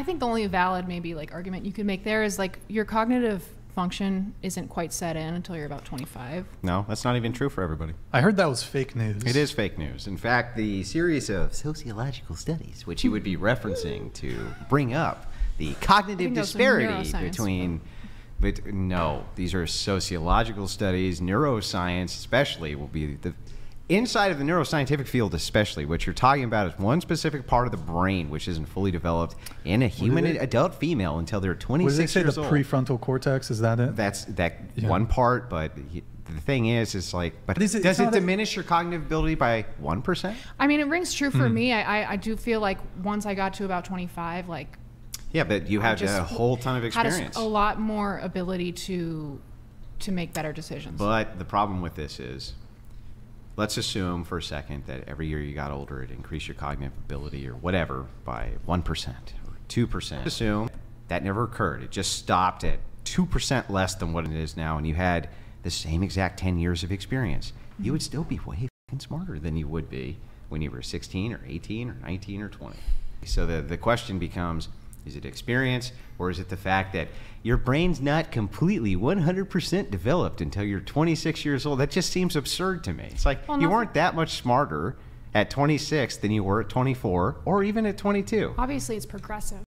I think the only valid maybe like argument you could make there is like your cognitive function isn't quite set in until you're about 25. No, that's not even true for everybody. I heard that was fake news. It is fake news. In fact, the series of sociological studies, which you would be referencing to bring up the cognitive think that was some disparity between. But no, these are sociological studies. Neuroscience, especially, will be the inside of the neuroscientific field, especially. What you're talking about is one specific part of the brain which isn't fully developed in a human they- adult female until they're What 26 did they say? years The old. prefrontal cortex is that it? That's that Yeah. one part, but he, the thing is, is like, but But is it- does it not a- diminish your cognitive ability by one percent? I mean, it rings true for Hmm. me. I, I, I do feel like once I got to about 25, like Yeah, but you I have just a whole ton of experience. had a s- experience. a, lot more ability to to make better decisions. But the problem with this is, let's assume for a second that every year you got older, it increased your cognitive ability or whatever by 1% or 2%. Assume that never occurred. It just stopped at 2% less than what it is now, and you had the same exact 10 years of experience. You would still be way smarter than you would be when you were 16 or 18 or 19 or 20. So the, the question becomes is it experience or is it the fact that your brain's not completely 100% developed until you're 26 years old? That just seems absurd to me. It's like Well, you nothing- weren't that much smarter at 26 than you were at 24 or even at 22. Obviously, it's progressive.